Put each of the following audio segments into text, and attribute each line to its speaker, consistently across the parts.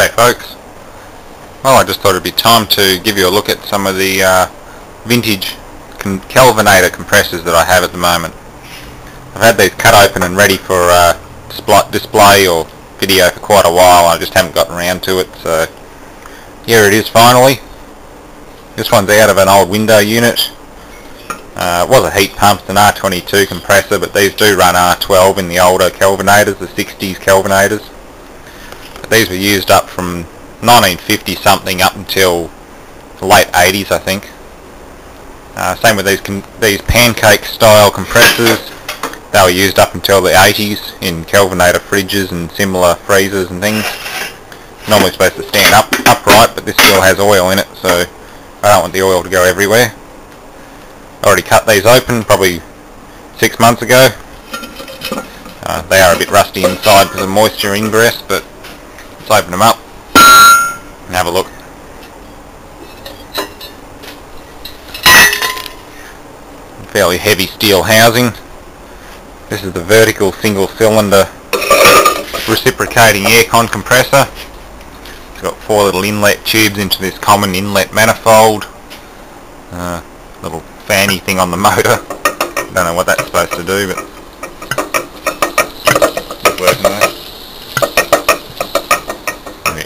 Speaker 1: G'day folks. Well I just thought it'd be time to give you a look at some of the uh, vintage Kelvinator compressors that I have at the moment. I've had these cut open and ready for uh, display or video for quite a while I just haven't gotten around to it so here it is finally. This one's out of an old window unit. Uh, it was a heat pump, it's an R22 compressor but these do run R12 in the older Kelvinators, the 60s Kelvinators. These were used up from 1950 something up until the late 80s I think. Uh, same with these these pancake style compressors. They were used up until the 80s in Kelvinator fridges and similar freezers and things. Normally supposed to stand up upright but this still has oil in it so I don't want the oil to go everywhere. I already cut these open probably six months ago. Uh, they are a bit rusty inside because of moisture ingress but Let's open them up and have a look. Fairly heavy steel housing. This is the vertical single cylinder reciprocating aircon compressor. It's got four little inlet tubes into this common inlet manifold. Uh, little fanny thing on the motor. Don't know what that's supposed to do, but it's working there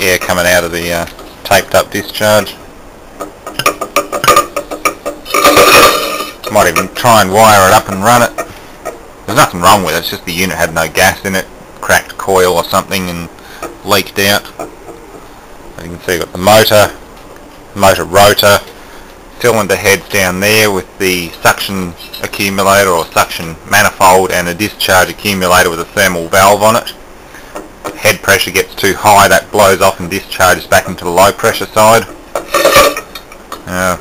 Speaker 1: air coming out of the uh, taped up discharge. Might even try and wire it up and run it. There's nothing wrong with it, it's just the unit had no gas in it, cracked coil or something and leaked out. As you can see, got the motor, motor rotor, cylinder heads down there with the suction accumulator or suction manifold and a discharge accumulator with a thermal valve on it head pressure gets too high, that blows off and discharges back into the low pressure side. Uh,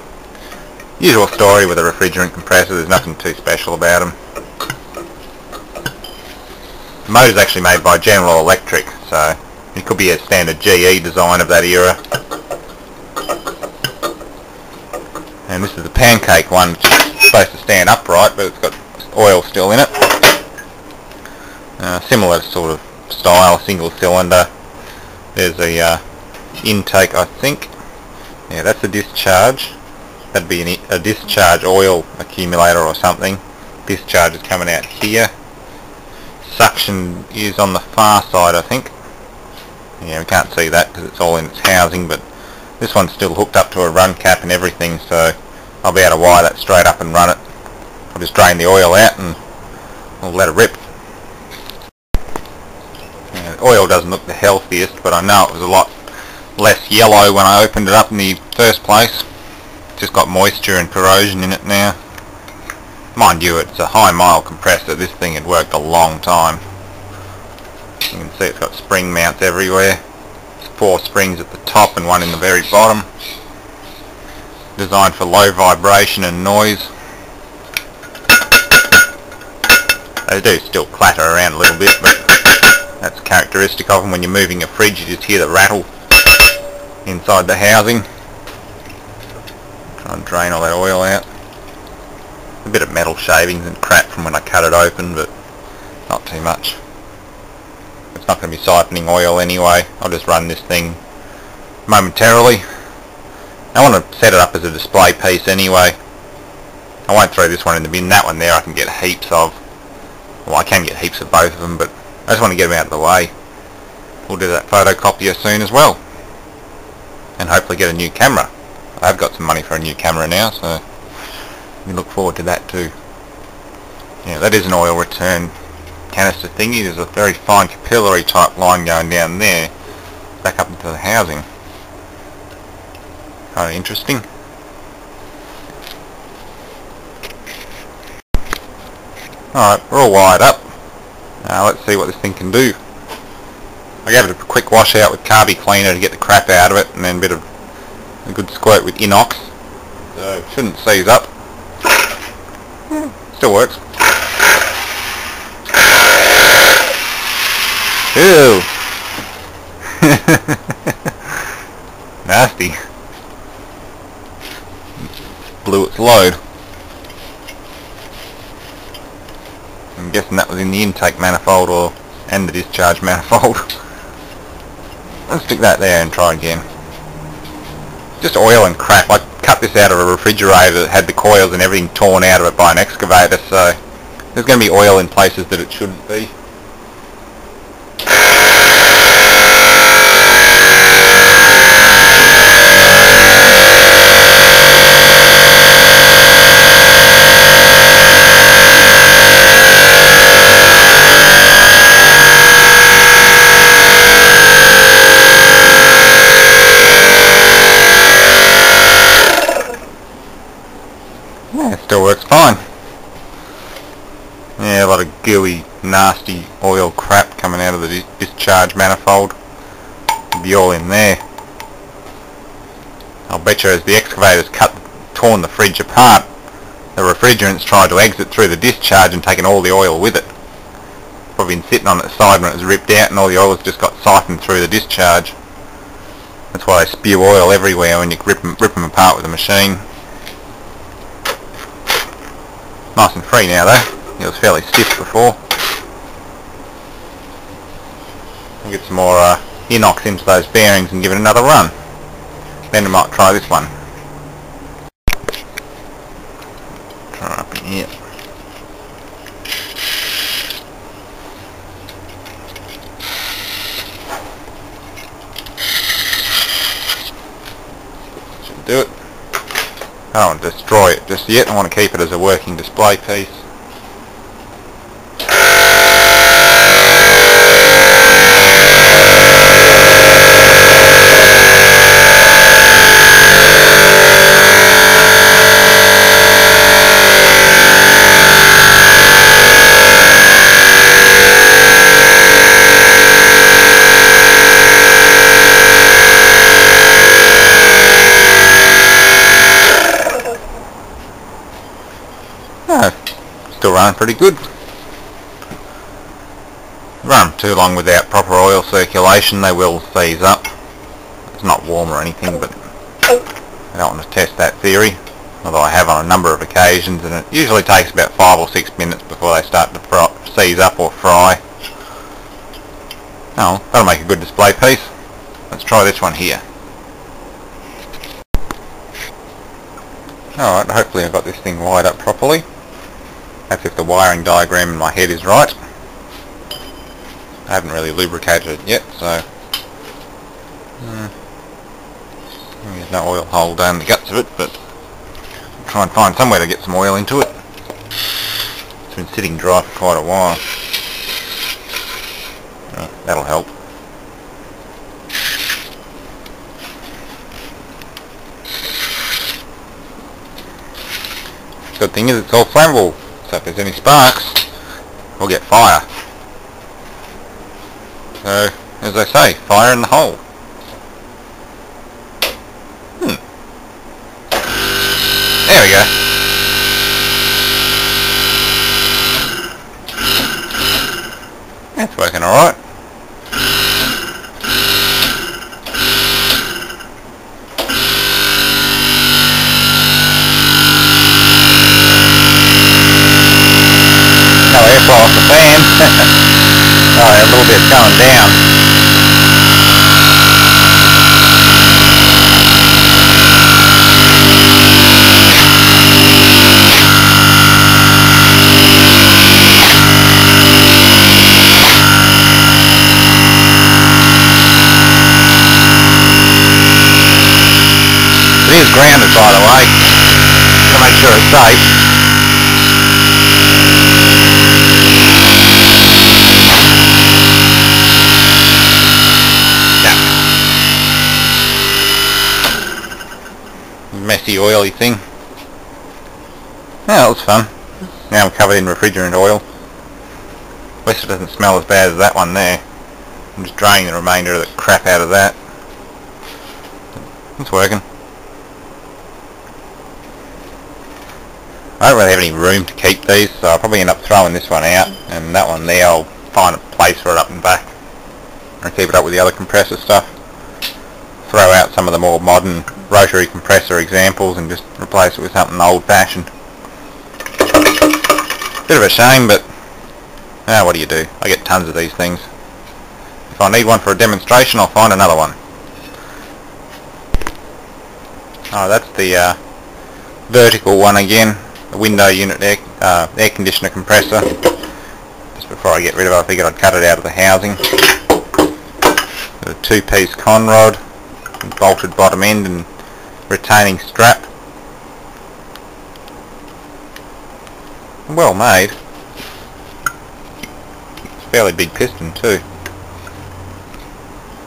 Speaker 1: usual story with a refrigerant compressor, there's nothing too special about them. The motor's actually made by General Electric, so it could be a standard GE design of that era. And this is the pancake one, which is supposed to stand upright, but it's got oil still in it. Uh, similar sort of style, single cylinder. There's a uh, intake, I think. Yeah, that's a discharge. That'd be an, a discharge oil accumulator or something. Discharge is coming out here. Suction is on the far side, I think. Yeah, we can't see that because it's all in its housing, but this one's still hooked up to a run cap and everything, so I'll be able to wire that straight up and run it. I'll just drain the oil out and I'll let it rip oil doesn't look the healthiest, but I know it was a lot less yellow when I opened it up in the first place. just got moisture and corrosion in it now. Mind you, it's a high mile compressor. This thing had worked a long time. You can see it's got spring mounts everywhere. Four springs at the top and one in the very bottom. Designed for low vibration and noise. They do still clatter around a little bit, but that's characteristic of them. When you're moving a fridge, you just hear the rattle inside the housing. Try and drain all that oil out. A bit of metal shavings and crap from when I cut it open, but not too much. It's not going to be siphoning oil anyway. I'll just run this thing momentarily. I want to set it up as a display piece anyway. I won't throw this one in the bin. That one there I can get heaps of. Well, I can get heaps of both of them, but I just want to get them out of the way. We'll do that photocopier soon as well. And hopefully get a new camera. I've got some money for a new camera now, so we look forward to that too. Yeah, that is an oil return canister thingy. There's a very fine capillary type line going down there, back up into the housing. Kind of interesting. Alright, we're all wired up. Now let's see what this thing can do. I gave it a quick wash out with Carby cleaner to get the crap out of it and then a bit of a good squirt with Inox. So shouldn't seize up. Still works. Ew! Nasty. Blew its load. I'm guessing that was in the intake manifold or and the discharge manifold. let's stick that there and try again. Just oil and crap. I cut this out of a refrigerator that had the coils and everything torn out of it by an excavator, so there's going to be oil in places that it shouldn't be. Yeah, it still works fine. Yeah, a lot of gooey, nasty oil crap coming out of the dis discharge manifold. It'll be all in there. I'll bet you as the excavator's cut, torn the fridge apart, the refrigerant's tried to exit through the discharge and taken all the oil with it. Probably been sitting on its side when it was ripped out and all the oil has just got siphoned through the discharge. That's why they spew oil everywhere when you rip them, rip them apart with a machine. Nice and free now though. It was fairly stiff before. I'll get some more uh, inox into those bearings and give it another run. Then we might try this one. Try up in here. Should do it. Oh, I don't want to destroy it just yet. I want to keep it as a working display piece. Oh, still running pretty good. Run too long without proper oil circulation, they will seize up. It's not warm or anything, but I don't want to test that theory. Although I have on a number of occasions, and it usually takes about five or six minutes before they start to seize up or fry. Oh, that'll make a good display piece. Let's try this one here. Alright, hopefully I've got this thing wired up properly. That's if the wiring diagram in my head is right. I haven't really lubricated it yet, so... Uh, there's no oil hole down the guts of it, but... I'll try and find somewhere to get some oil into it. It's been sitting dry for quite a while. Uh, that'll help. Good thing is it's all flammable, so if there's any sparks, we'll get fire. So, as I say, fire in the hole. Hmm. There we go. That's working alright. It is grounded by the way, to make sure it's safe. Messy oily thing. Yeah, that was fun. Now I'm covered in refrigerant oil. At least it doesn't smell as bad as that one there. I'm just draining the remainder of the crap out of that. It's working. I don't really have any room to keep these, so I'll probably end up throwing this one out, and that one there I'll find a place for it up and back. And keep it up with the other compressor stuff. Throw out some of the more modern rotary compressor examples and just replace it with something old-fashioned. Bit of a shame, but ah, what do you do? I get tons of these things. If I need one for a demonstration, I'll find another one. Oh, that's the uh, vertical one again. The window unit air, uh, air conditioner compressor. Just before I get rid of it, I figured I'd cut it out of the housing. A two-piece con conrod, bolted bottom end and retaining strap. Well made. A fairly big piston too.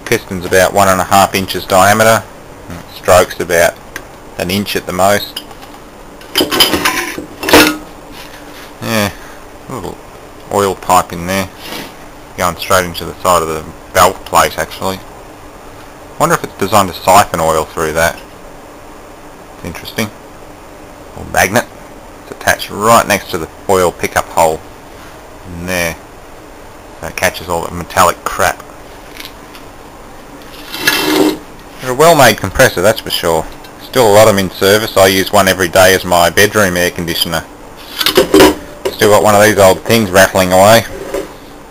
Speaker 1: Piston's about one and a half inches diameter. Stroke's about an inch at the most. Yeah, a little oil pipe in there. Going straight into the side of the belt plate actually. wonder if it's designed to siphon oil through that. Interesting. Or magnet. It's attached right next to the oil pickup hole. In there. So it catches all the metallic crap. They're a well-made compressor, that's for sure. Still a lot of them in service. I use one every day as my bedroom air conditioner. Still got one of these old things rattling away.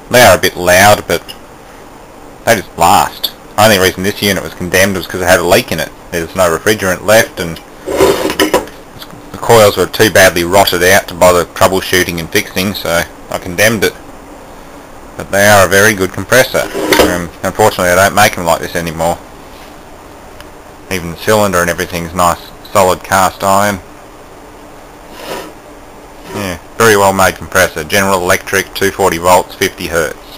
Speaker 1: They are a bit loud, but they just last. Only reason this unit was condemned was because it had a leak in it. There's no refrigerant left and the coils were too badly rotted out to bother troubleshooting and fixing, so I condemned it. But they are a very good compressor. Um, unfortunately, I don't make them like this anymore. Even the cylinder and everything's nice, solid cast iron. Yeah, very well made compressor. General Electric, 240 volts, 50 hertz.